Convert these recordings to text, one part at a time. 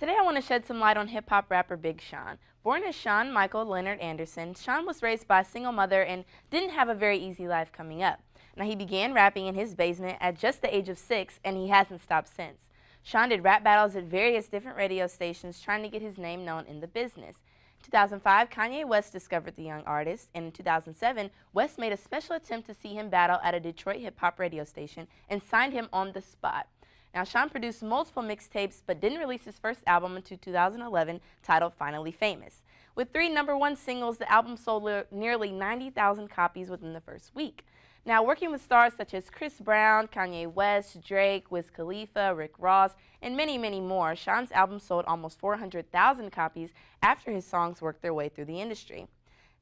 Today I want to shed some light on hip-hop rapper Big Sean. Born as Sean Michael Leonard Anderson, Sean was raised by a single mother and didn't have a very easy life coming up. Now he began rapping in his basement at just the age of six and he hasn't stopped since. Sean did rap battles at various different radio stations trying to get his name known in the business. In 2005, Kanye West discovered the young artist, and in 2007, West made a special attempt to see him battle at a Detroit hip-hop radio station and signed him on the spot. Now, Sean produced multiple mixtapes but didn't release his first album until 2011 titled Finally Famous. With three number one singles, the album sold nearly 90,000 copies within the first week. Now, working with stars such as Chris Brown, Kanye West, Drake, Wiz Khalifa, Rick Ross, and many, many more, Sean's album sold almost 400,000 copies after his songs worked their way through the industry.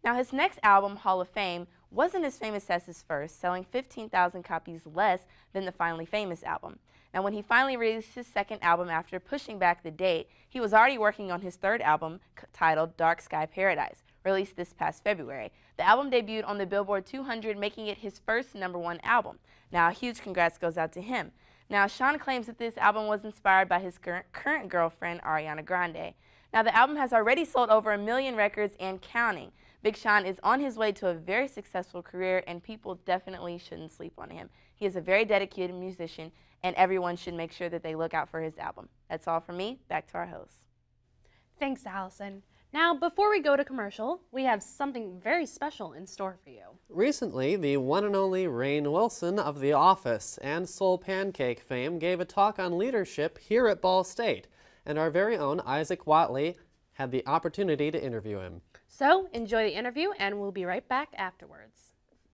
Now, his next album, Hall of Fame, wasn't as famous as his first, selling 15,000 copies less than the Finally Famous album. Now, when he finally released his second album after pushing back the date, he was already working on his third album titled Dark Sky Paradise, released this past February. The album debuted on the Billboard 200, making it his first number one album. Now, a huge congrats goes out to him. Now, Sean claims that this album was inspired by his current girlfriend, Ariana Grande. Now, the album has already sold over a million records and counting. Big Sean is on his way to a very successful career, and people definitely shouldn't sleep on him. He is a very dedicated musician, and everyone should make sure that they look out for his album. That's all from me. Back to our host. Thanks, Allyson. Now, before we go to commercial, we have something very special in store for you. Recently, the one and only Rainn Wilson of The Office and Soul Pancake fame gave a talk on leadership here at Ball State and our very own Isaac Watley had the opportunity to interview him. So enjoy the interview and we'll be right back afterwards.